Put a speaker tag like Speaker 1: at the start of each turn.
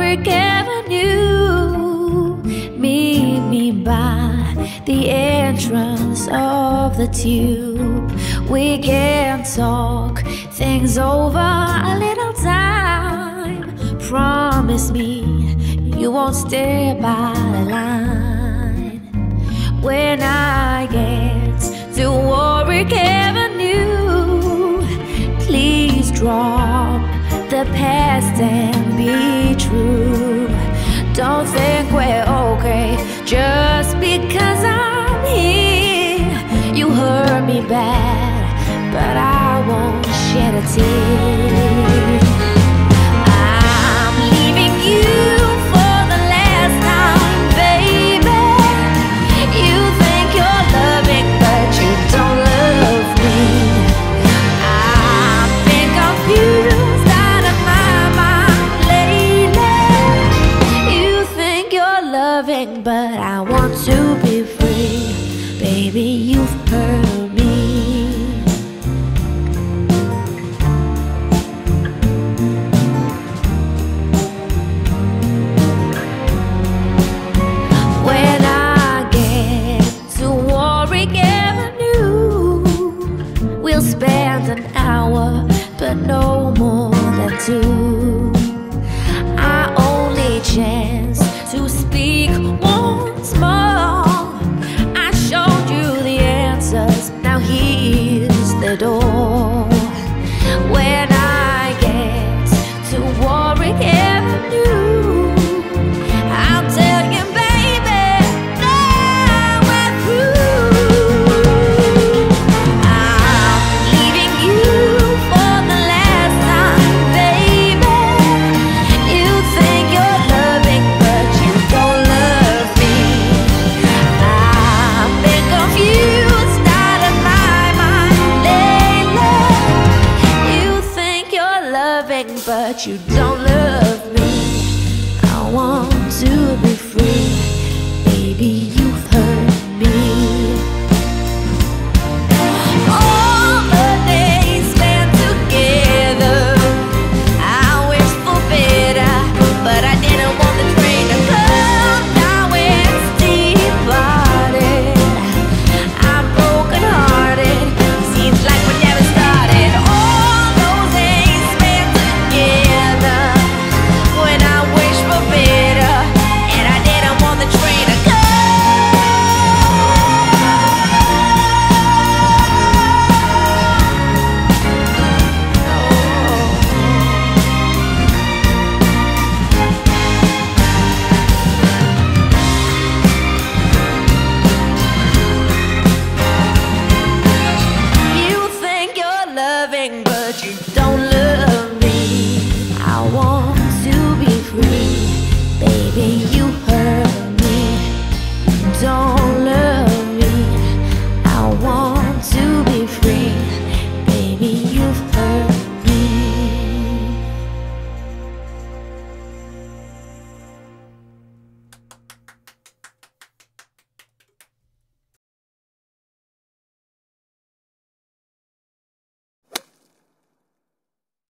Speaker 1: Warwick Avenue. Meet me by the entrance of the tube. We can talk things over a little time. Promise me you won't stay by the line when I get to Warwick Avenue. The past and be true. Don't think we're okay just because I'm here. You hurt me bad, but I won't shed a tear. Loving, but I want to be free. Baby, you've hurt but you don't you